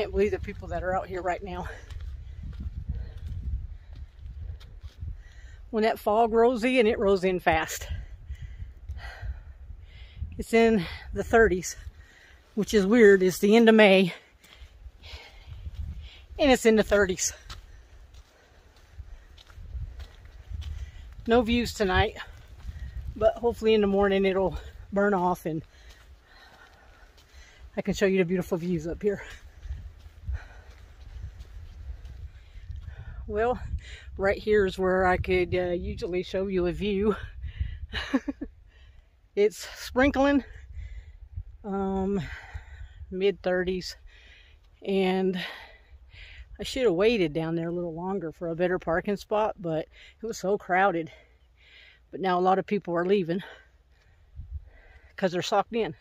Can't believe the people that are out here right now. When that fog rolls in, it rolls in fast. It's in the 30s, which is weird. It's the end of May, and it's in the 30s. No views tonight, but hopefully in the morning it'll burn off and I can show you the beautiful views up here. Well, right here is where I could uh, usually show you a view. it's sprinkling, um, mid 30s, and I should have waited down there a little longer for a better parking spot, but it was so crowded. But now a lot of people are leaving because they're socked in.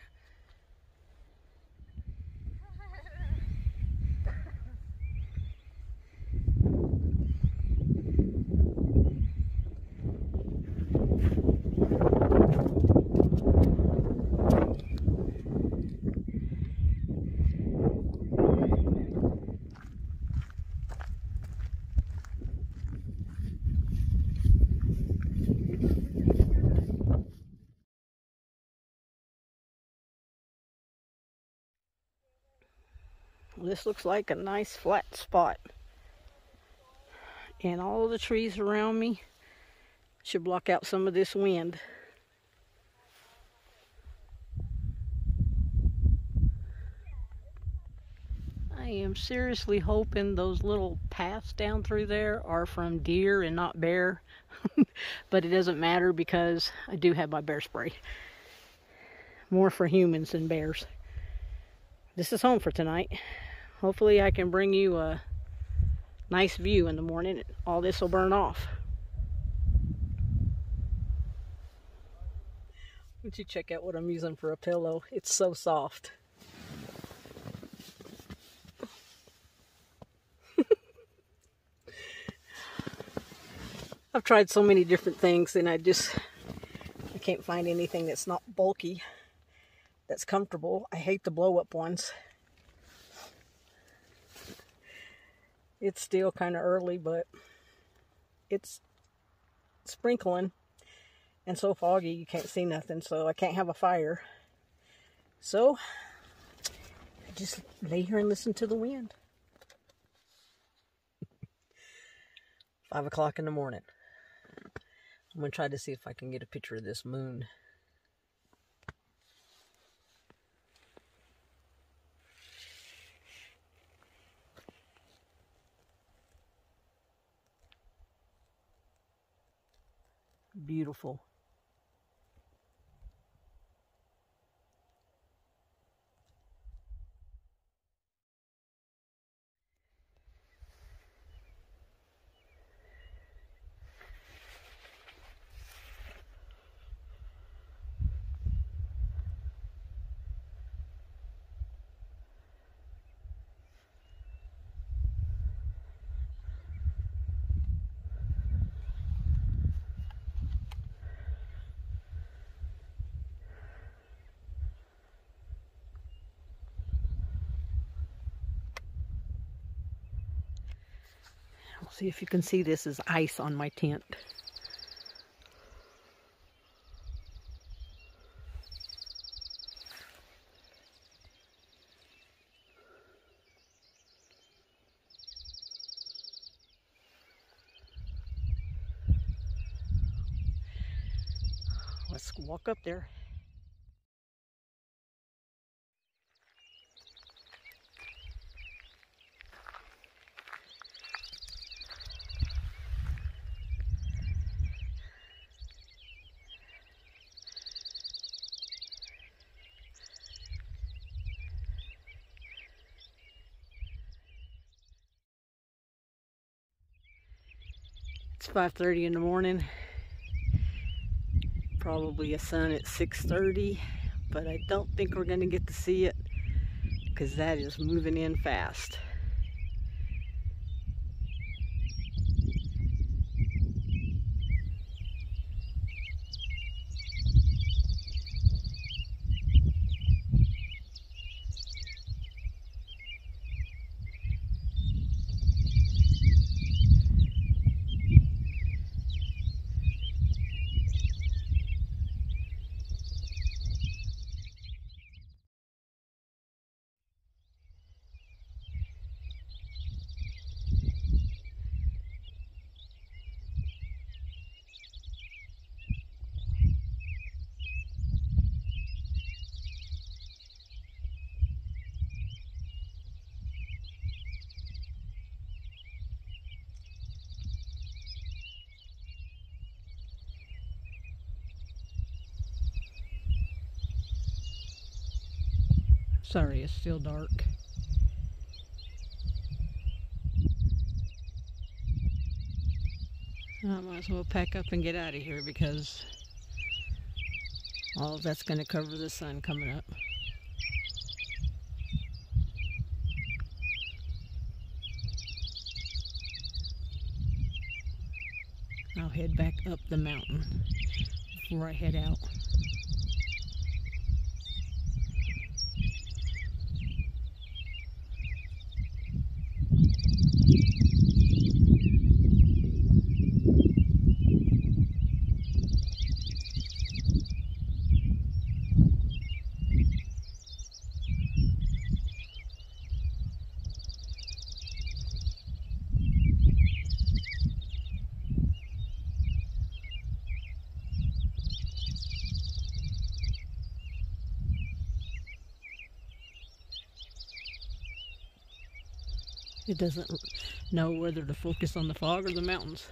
This looks like a nice flat spot. And all the trees around me should block out some of this wind. I am seriously hoping those little paths down through there are from deer and not bear. but it doesn't matter because I do have my bear spray. More for humans than bears. This is home for tonight hopefully I can bring you a nice view in the morning. All this will burn off. Don't you check out what I'm using for a pillow? It's so soft. I've tried so many different things and I just I can't find anything that's not bulky that's comfortable. I hate the blow up ones. It's still kind of early, but it's sprinkling and so foggy you can't see nothing, so I can't have a fire. So I just lay here and listen to the wind. Five o'clock in the morning. I'm gonna try to see if I can get a picture of this moon. Beautiful. See if you can see this is ice on my tent. Let's walk up there. It's 5.30 in the morning. Probably a sun at 6.30, but I don't think we're going to get to see it because that is moving in fast. Sorry, it's still dark. I might as well pack up and get out of here because all of that's going to cover the sun coming up. I'll head back up the mountain before I head out. It doesn't know whether to focus on the fog or the mountains.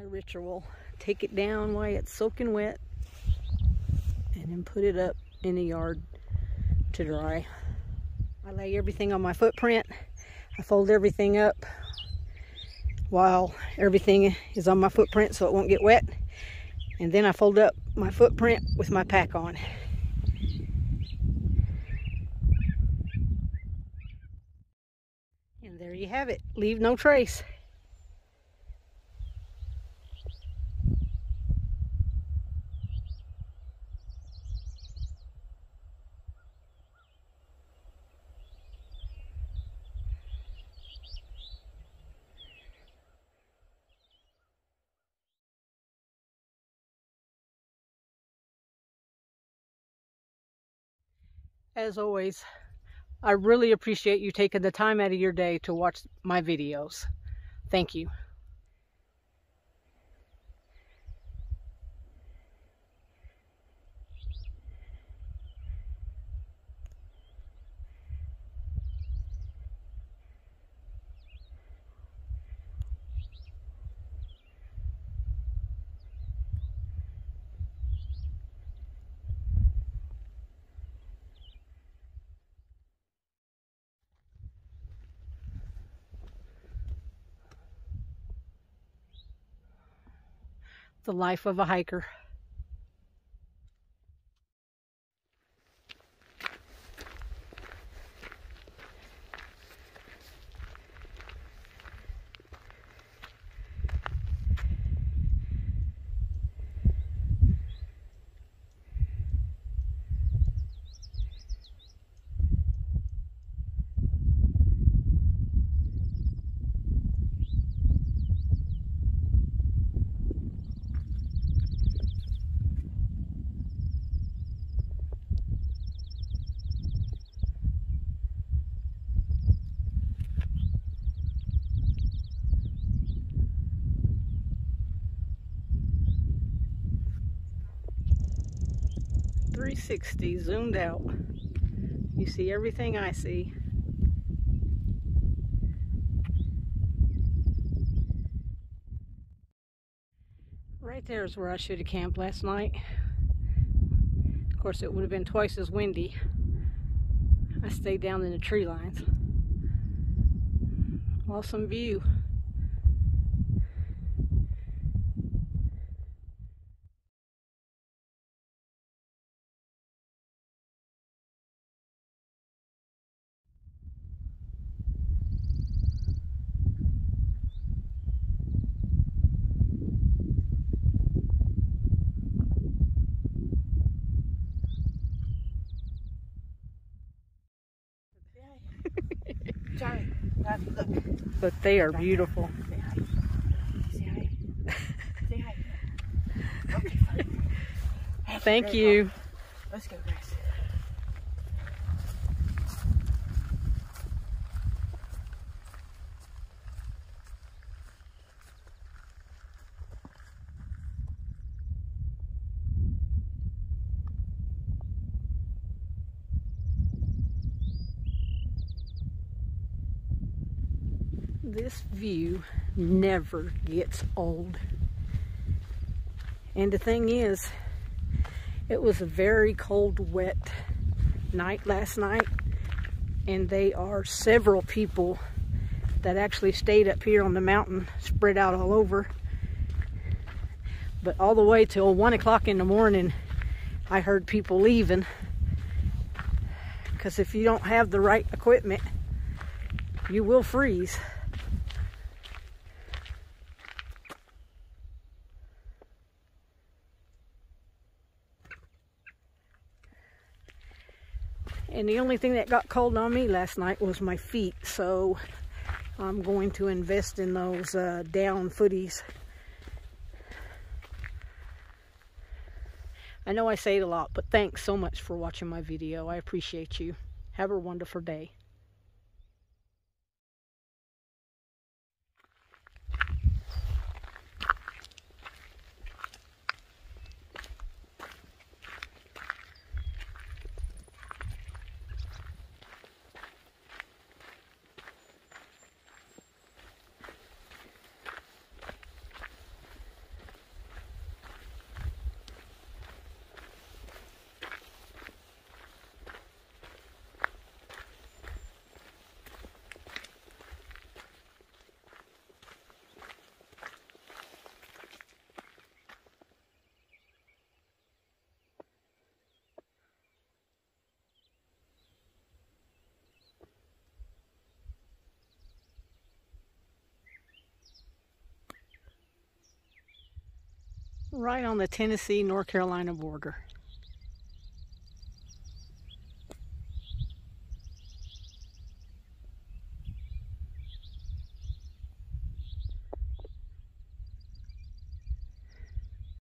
My ritual. Take it down while it's soaking wet and then put it up in the yard to dry. I lay everything on my footprint. I fold everything up while everything is on my footprint so it won't get wet. And then I fold up my footprint with my pack on. And there you have it. Leave no trace. As always, I really appreciate you taking the time out of your day to watch my videos. Thank you. The life of a hiker. 360 zoomed out. You see everything I see. Right there is where I should have camped last night. Of course, it would have been twice as windy. I stayed down in the tree lines. Awesome view. But they are beautiful. Thank you. well. Let's go, guys. This view never gets old. And the thing is, it was a very cold, wet night last night, and they are several people that actually stayed up here on the mountain, spread out all over. But all the way till one o'clock in the morning, I heard people leaving. Because if you don't have the right equipment, you will freeze. And the only thing that got cold on me last night was my feet. So I'm going to invest in those uh, down footies. I know I say it a lot, but thanks so much for watching my video. I appreciate you. Have a wonderful day. Right on the Tennessee North Carolina border.